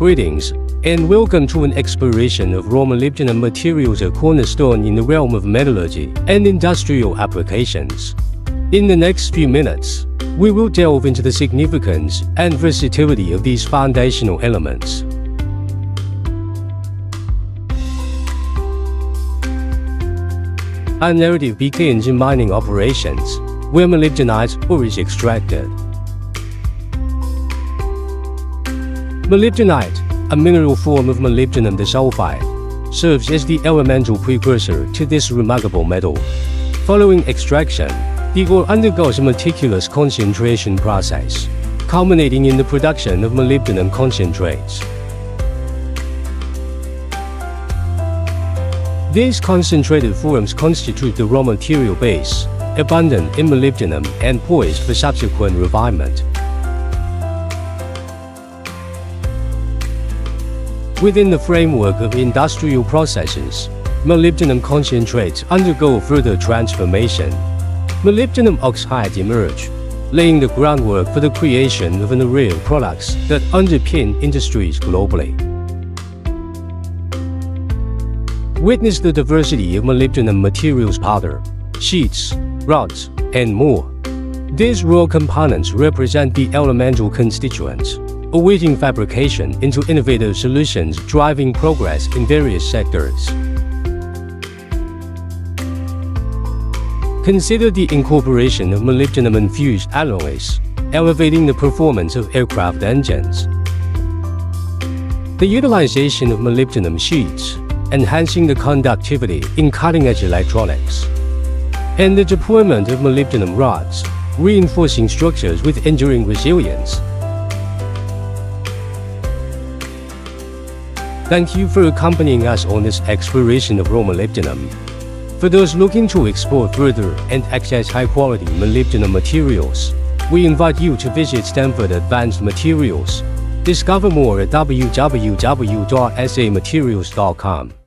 Greetings, and welcome to an exploration of raw molybdenum materials a cornerstone in the realm of metallurgy and industrial applications. In the next few minutes, we will delve into the significance and versatility of these foundational elements. Our narrative begins in mining operations, where molybdenite ore is extracted. Molybdenite, a mineral form of molybdenum disulfide, serves as the elemental precursor to this remarkable metal. Following extraction, the ore undergoes a meticulous concentration process, culminating in the production of molybdenum concentrates. These concentrated forms constitute the raw material base, abundant in molybdenum and poised for subsequent refinement. Within the framework of industrial processes, molybdenum concentrates undergo further transformation. Molybdenum oxide emerge, laying the groundwork for the creation of an array of products that underpin industries globally. Witness the diversity of molybdenum materials powder, sheets, rods, and more. These raw components represent the elemental constituents, awaiting fabrication into innovative solutions driving progress in various sectors. Consider the incorporation of molybdenum-infused alloys, elevating the performance of aircraft engines. The utilization of molybdenum sheets enhancing the conductivity in cutting-edge electronics. And the deployment of molybdenum rods, reinforcing structures with enduring resilience. Thank you for accompanying us on this exploration of raw molybdenum. For those looking to explore further and access high-quality molybdenum materials, we invite you to visit Stanford Advanced Materials. Discover more at www.samaterials.com.